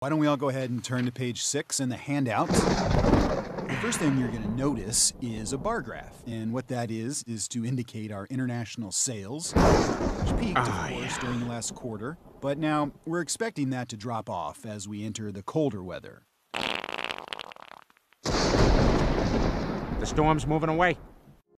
Why don't we all go ahead and turn to page six in the handout? The first thing you're going to notice is a bar graph. And what that is, is to indicate our international sales, which peaked, of oh, course, yeah. during the last quarter. But now we're expecting that to drop off as we enter the colder weather. The storm's moving away.